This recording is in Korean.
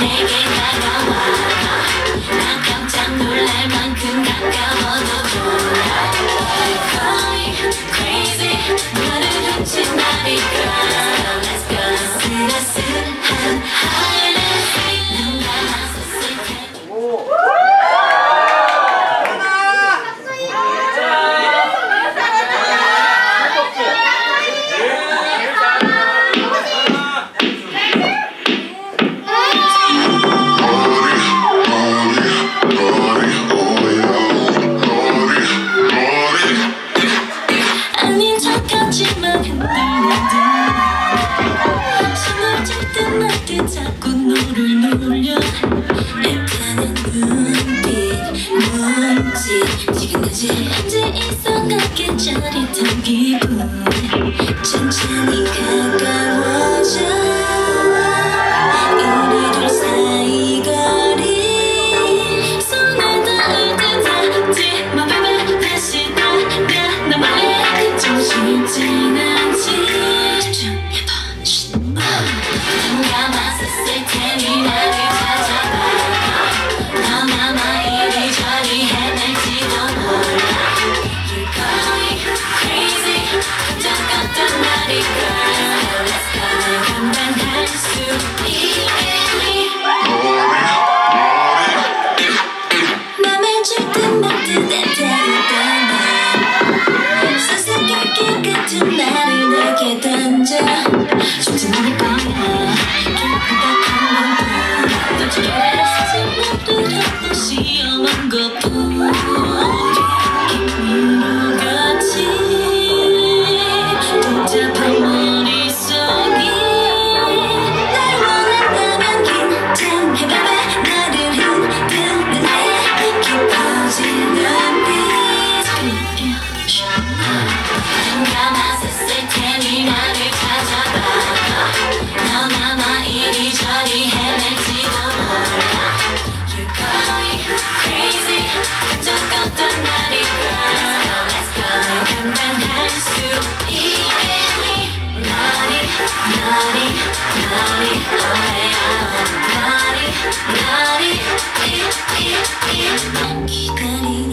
make it back online. 자꾸 너를 놀려. 애타는 눈빛 뭔지 지금까지 앉아 있어 낮게 짜릿한 기분. 천천히 가까워져. 것 光